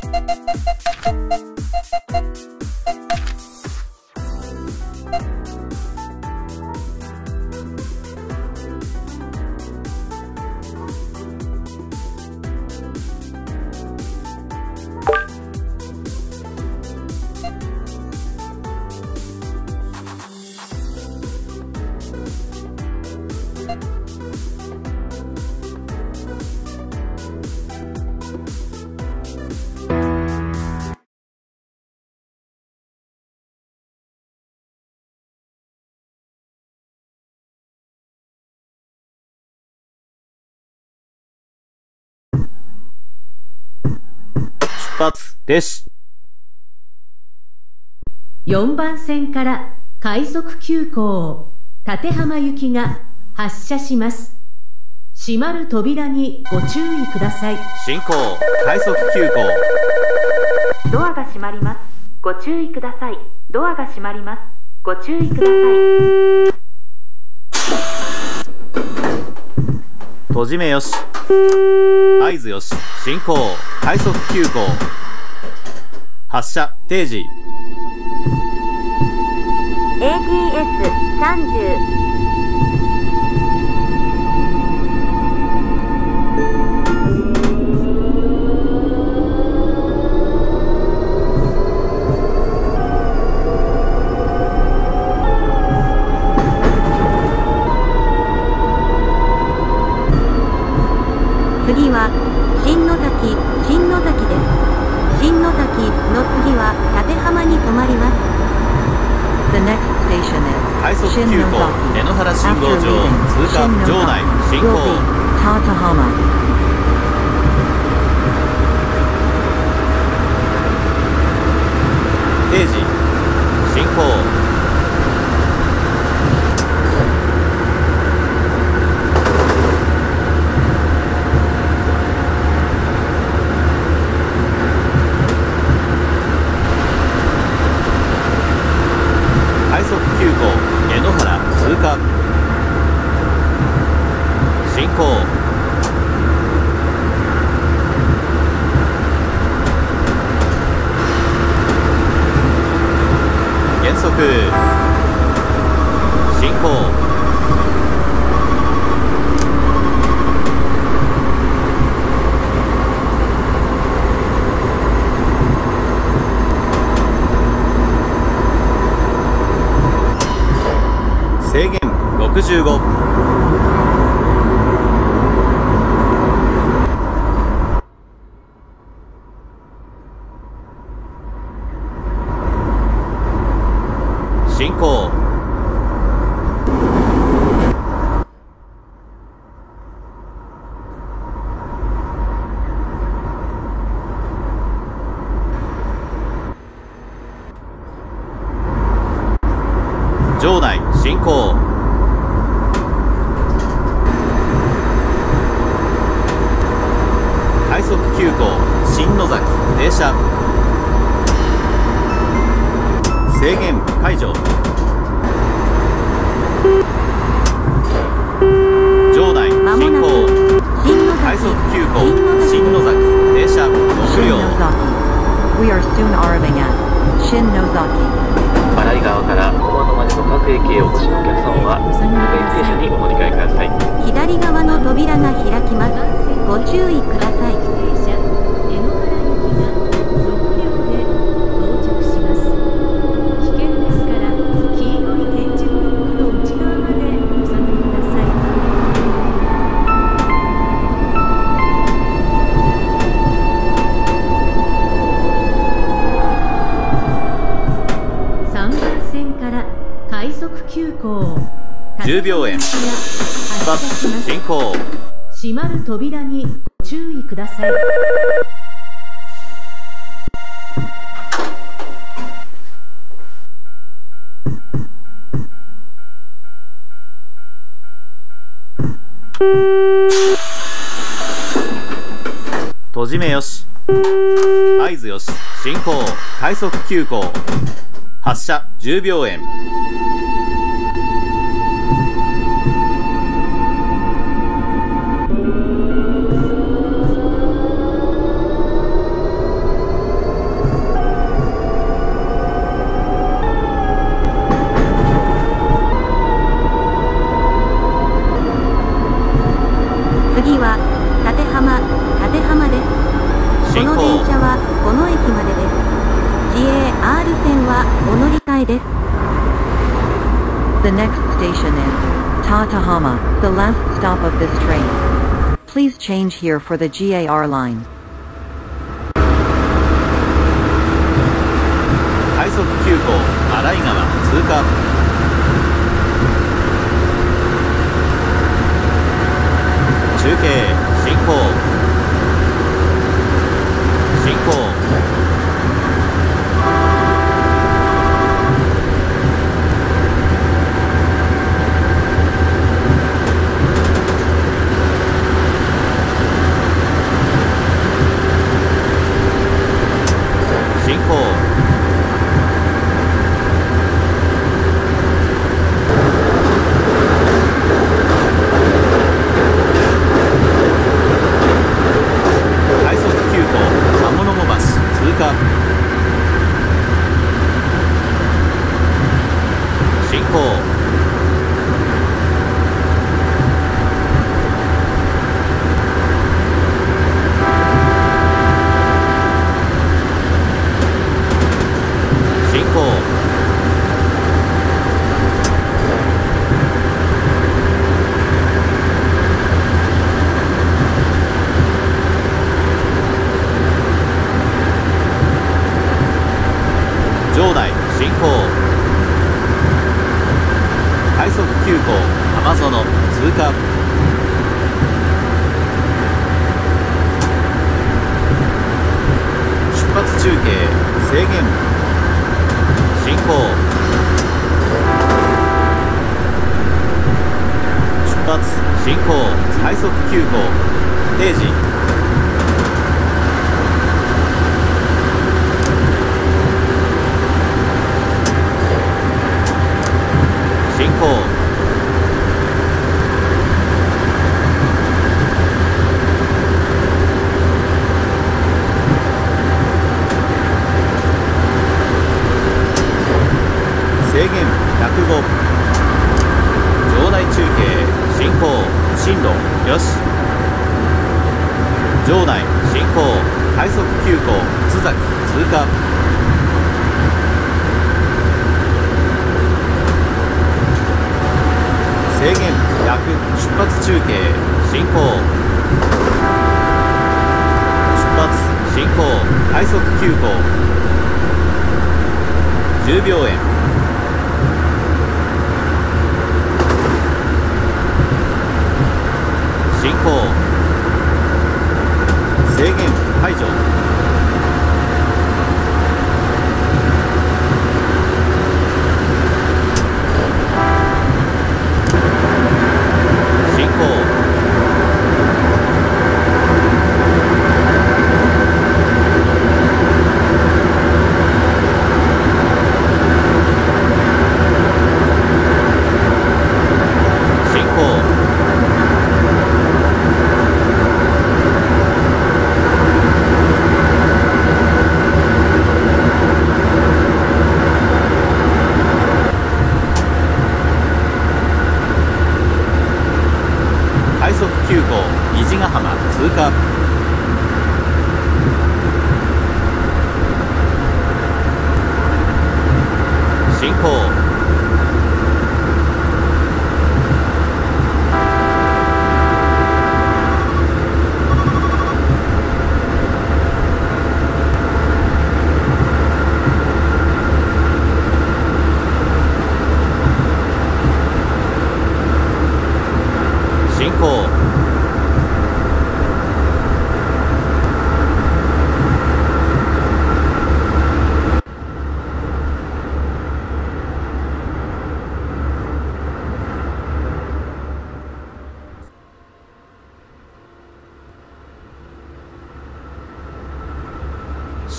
出発です4番線から快速急行立浜行きが発車します。閉まる扉にご注意ください。進行快速急行ドアが閉まります。ご注意ください。ドアが閉まります。ご注意ください。閉じ目よし。合図よし。進行。快速急行。発車。定時。ATS30 通過場内進行。定時進行快速急行江ノ原通過進行減速進行制限65進行場内進行快速急行新野崎停車制限解除場内まもなく進行新野新野崎停車6両 Shinnozaki We are soon arriving at Shinnozaki 洗川から大和までの各駅へお越しのお客様は各駅停車にお乗り換えください。左側の扉が開きますご注意ください10秒円立出発進行。閉まる扉にご注意ください。閉じ目よし。合図よし。進行。快速急行。発車。10秒円 The next station is Tatahama, the last stop of this train. Please change here for the GAR line. Araigawa 通過中継進行中継制限。進行。出発進行。快速急行。定時。進行。制限105場内中継進行進路よし。場内進行快速急行津崎通過。制限100出発中継進行。出発進行快速急行。10秒円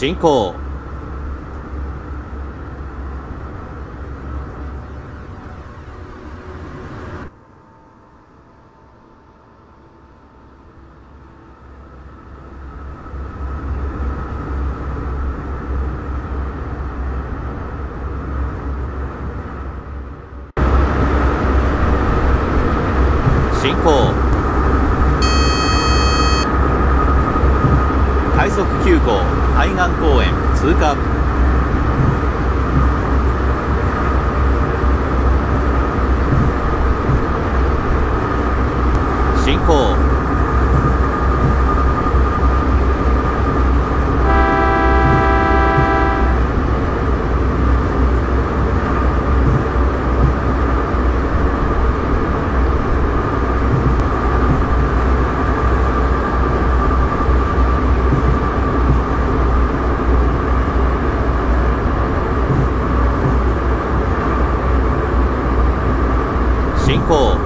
進行進行快速急行海岸公園通過進行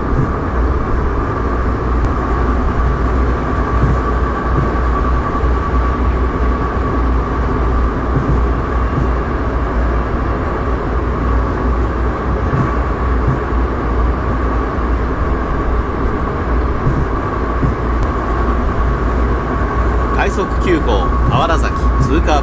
快速急行河原崎通過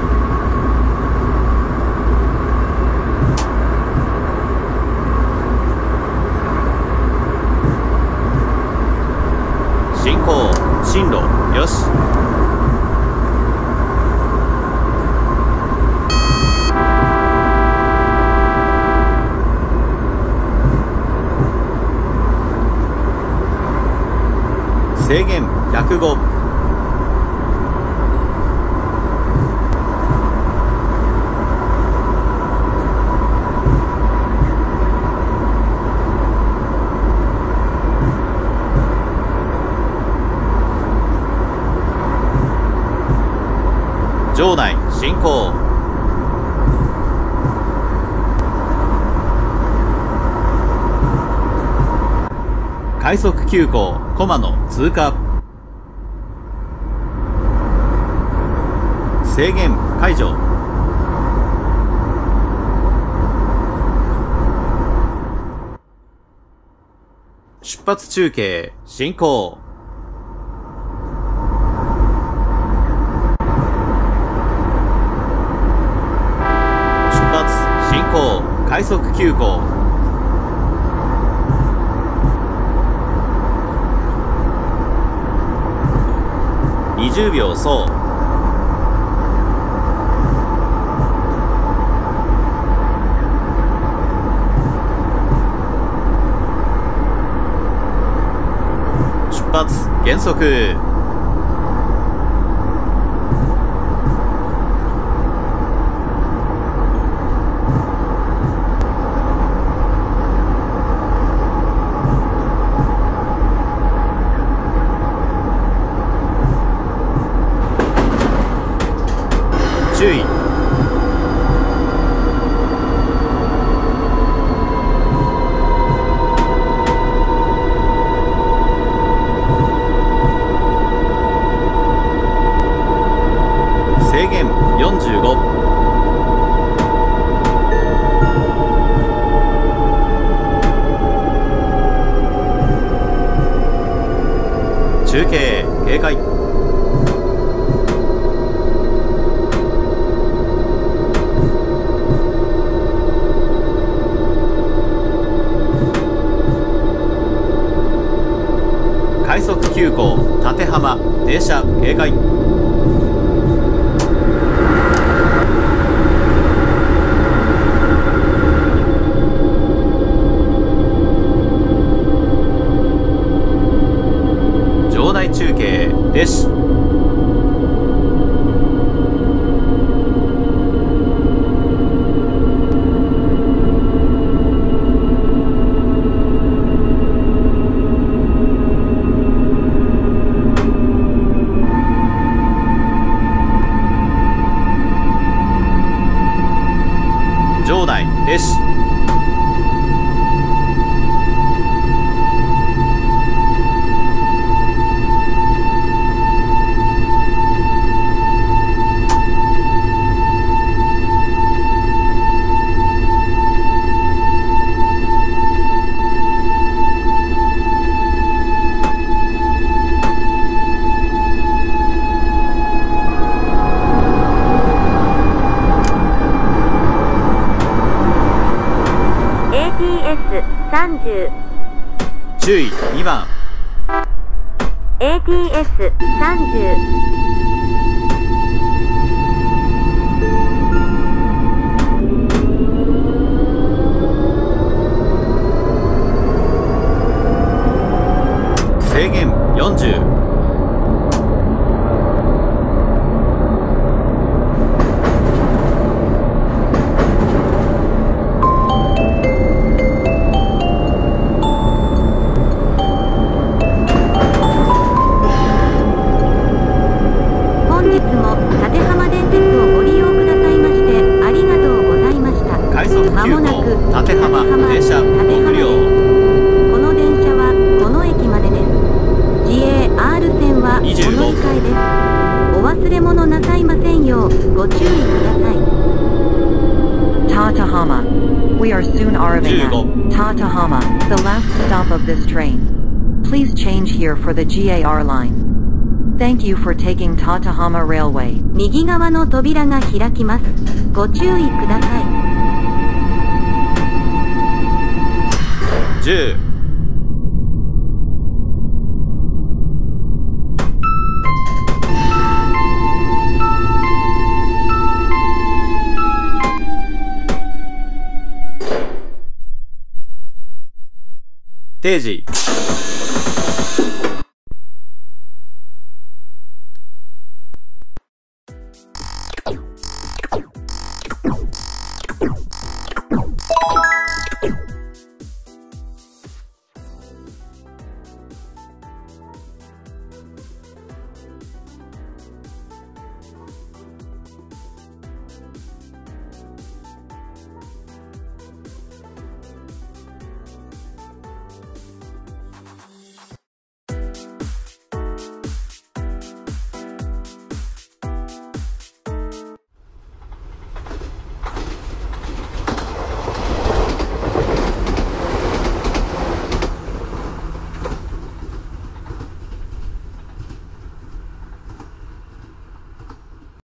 進行進路。よし。制限105場内進行。快速急行駒野通過。制限解除。出発中継進行出発進行快速急行。20秒走。出発。減速。中継警戒。快速急行立浜停車警戒。内中40 Tatahama. We are soon arriving at Tatahama, the last stop of this train. Please change here for the GAR line. Thank you for taking Tatahama Railway. 右側の扉が開きます。ご注意ください。10定時。